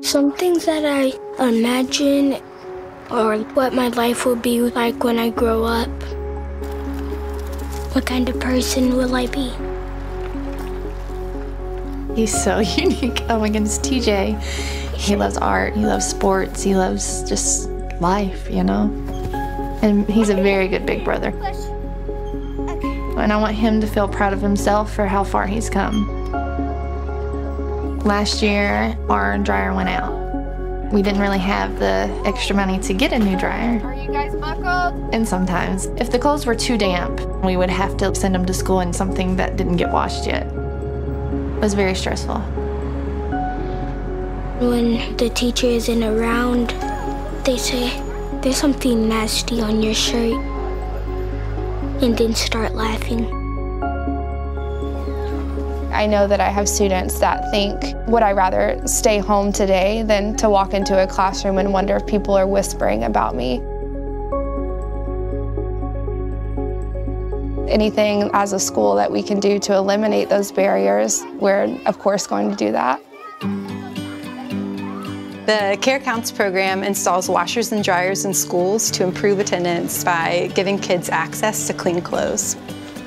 Some things that I imagine or what my life will be like when I grow up. What kind of person will I be? He's so unique. Oh my goodness, TJ. He loves art, he loves sports, he loves just life, you know? And he's a very good big brother. And I want him to feel proud of himself for how far he's come. Last year, our dryer went out. We didn't really have the extra money to get a new dryer. Are you guys buckled? And sometimes, if the clothes were too damp, we would have to send them to school in something that didn't get washed yet. It was very stressful. When the teacher isn't around, they say, there's something nasty on your shirt, and then start laughing. I know that I have students that think, would I rather stay home today than to walk into a classroom and wonder if people are whispering about me? Anything as a school that we can do to eliminate those barriers, we're of course going to do that. The Care Counts program installs washers and dryers in schools to improve attendance by giving kids access to clean clothes.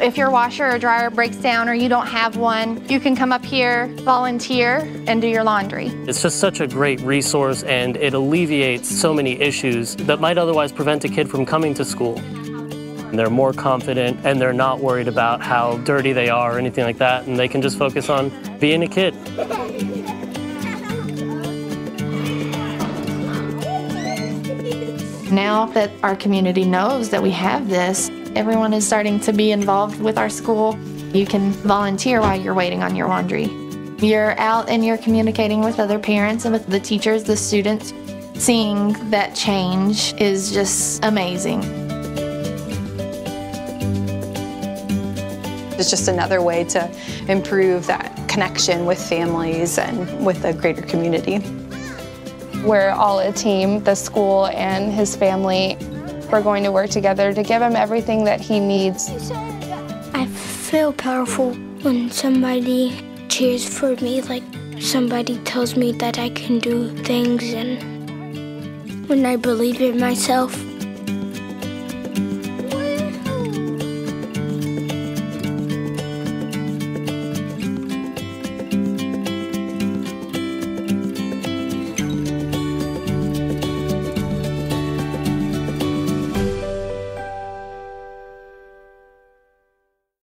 If your washer or dryer breaks down or you don't have one, you can come up here, volunteer, and do your laundry. It's just such a great resource and it alleviates so many issues that might otherwise prevent a kid from coming to school. And they're more confident and they're not worried about how dirty they are or anything like that, and they can just focus on being a kid. Now that our community knows that we have this, everyone is starting to be involved with our school. You can volunteer while you're waiting on your laundry. You're out and you're communicating with other parents and with the teachers, the students. Seeing that change is just amazing. It's just another way to improve that connection with families and with the greater community. We're all a team, the school and his family. We're going to work together to give him everything that he needs. I feel powerful when somebody cheers for me, like somebody tells me that I can do things and when I believe in myself.